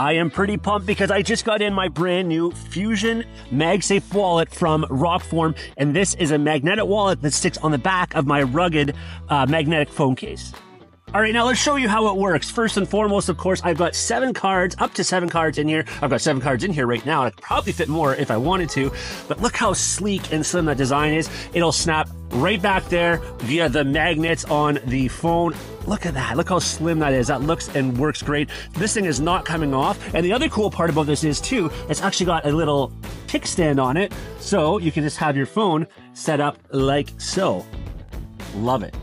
I am pretty pumped because I just got in my brand new Fusion MagSafe wallet from Rokform, and this is a magnetic wallet that sticks on the back of my rugged uh, magnetic phone case. All right, now let's show you how it works. First and foremost, of course, I've got seven cards, up to seven cards in here. I've got seven cards in here right now. I could probably fit more if I wanted to, but look how sleek and slim that design is. It'll snap right back there via the magnets on the phone. Look at that. Look how slim that is. That looks and works great. This thing is not coming off. And the other cool part about this is too, it's actually got a little kickstand on it. So you can just have your phone set up like so. Love it.